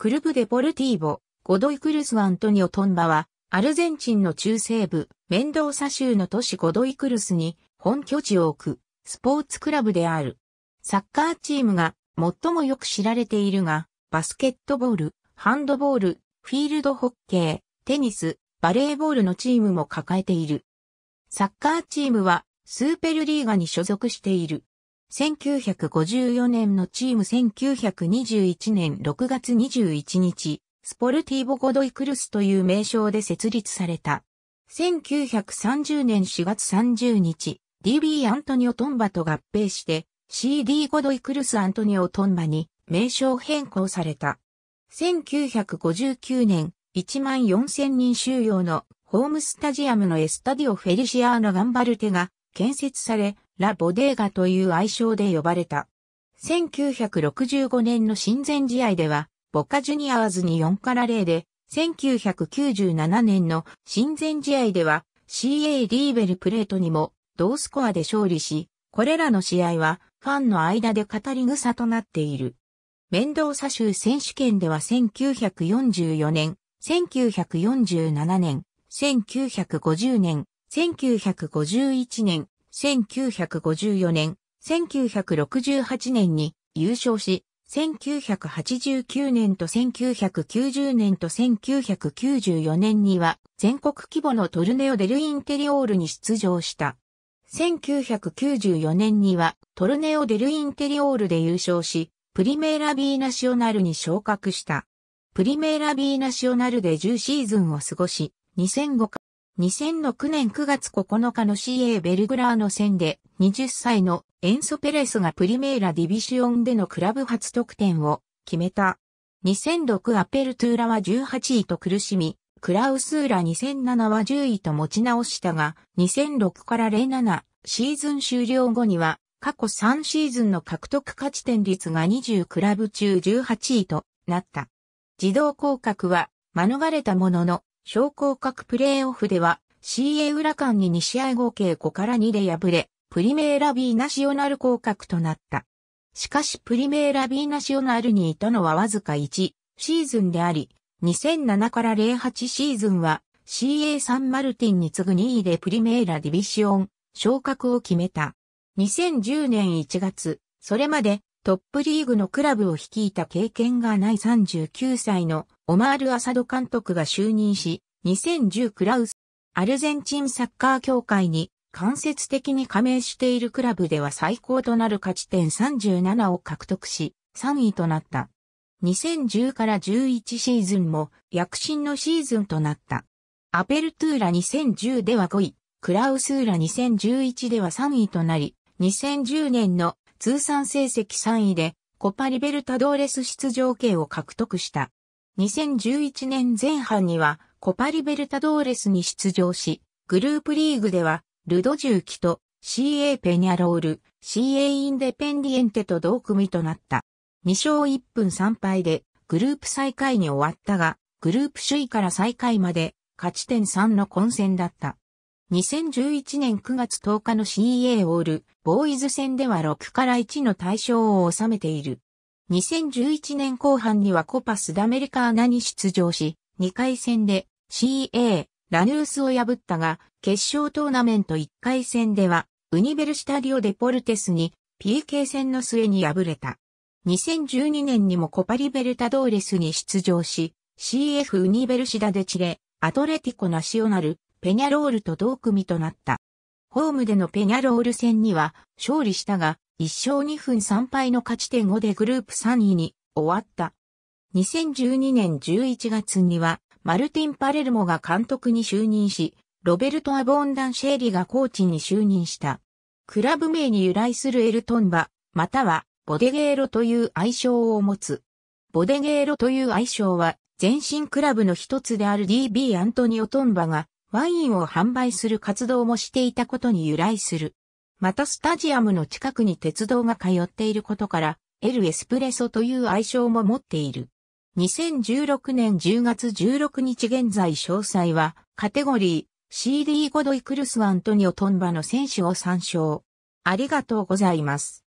クルブ・デ・ポルティーボ、ゴドイクルス・アントニオ・トンバは、アルゼンチンの中西部、メンドーサ州の都市ゴドイクルスに本拠地を置くスポーツクラブである。サッカーチームが最もよく知られているが、バスケットボール、ハンドボール、フィールドホッケー、テニス、バレーボールのチームも抱えている。サッカーチームはスーペルリーガに所属している。1954年のチーム1921年6月21日、スポルティーボゴドイクルスという名称で設立された。1930年4月30日、DB アントニオトンバと合併して CD ゴドイクルスアントニオトンバに名称変更された。1959年、1万4000人収容のホームスタジアムのエスタディオ・フェリシアーノ・ガンバルテが建設され、ラ・ボデーガという愛称で呼ばれた。1965年の親善試合では、ボカジュニアーズに4から0で、1997年の親善試合では、CA リーベルプレートにも同スコアで勝利し、これらの試合はファンの間で語り草となっている。面倒左州選手権では1944年、1947年、1950年、1951年、1954年、1968年に優勝し、1989年と1990年と1994年には全国規模のトルネオ・デル・インテリオールに出場した。1994年にはトルネオ・デル・インテリオールで優勝し、プリメーラ・ビーナシオナルに昇格した。プリメーラ・ビーナシオナルで10シーズンを過ごし、2005 2006年9月9日の CA ベルグラーノ戦で20歳のエンソ・ペレスがプリメーラディビシオンでのクラブ初得点を決めた。2006アペルトゥーラは18位と苦しみ、クラウスーラ2007は10位と持ち直したが、2006から07シーズン終了後には過去3シーズンの獲得勝ち点率が20クラブ中18位となった。自動降格は免れたものの、昇降格プレーオフでは CA ウラカンに2試合合計5から2で敗れ、プリメーラビーナシオナル降格となった。しかしプリメーラビーナシオナルにいたのはわずか1シーズンであり、2007から08シーズンは CA サンマルティンに次ぐ2位でプリメーラディビシオン昇格を決めた。2010年1月、それまでトップリーグのクラブを率いた経験がない39歳のオマール・アサド監督が就任し、2010クラウス、アルゼンチンサッカー協会に間接的に加盟しているクラブでは最高となる勝ち点37を獲得し、3位となった。2010から11シーズンも躍進のシーズンとなった。アペルトゥーラ2010では5位、クラウスーラ2011では3位となり、2010年の通算成績3位でコパリベルタドーレス出場権を獲得した。2011年前半にはコパリベルタドーレスに出場し、グループリーグではルドジューキと CA ペニャロール、CA インデペンディエンテと同組となった。2勝1分3敗でグループ最下位に終わったが、グループ首位から最下位まで勝ち点3の混戦だった。2011年9月10日の CEA オール、ボーイズ戦では6から1の対象を収めている。2011年後半にはコパスダメリカーナに出場し、2回戦で CA、ラヌースを破ったが、決勝トーナメント1回戦では、ウニベルシタディオ・デポルテスに PK 戦の末に敗れた。2012年にもコパリベルタドーレスに出場し、CF ウニベルシダデチレ、アトレティコナシオナル、ペニャロールと同組となった。ホームでのペニャロール戦には勝利したが、1勝2分3敗の勝ち点5でグループ3位に終わった。2012年11月には、マルティン・パレルモが監督に就任し、ロベルト・アボンダンシェーリがコーチに就任した。クラブ名に由来するエルトンバ、またはボデゲーロという愛称を持つ。ボデゲーロという愛称は、前身クラブの一つである DB アントニオ・トンバがワインを販売する活動もしていたことに由来する。またスタジアムの近くに鉄道が通っていることから、エルエスプレソという愛称も持っている。2016年10月16日現在詳細は、カテゴリー、CD ゴドイクルスアントニオトンバの選手を参照。ありがとうございます。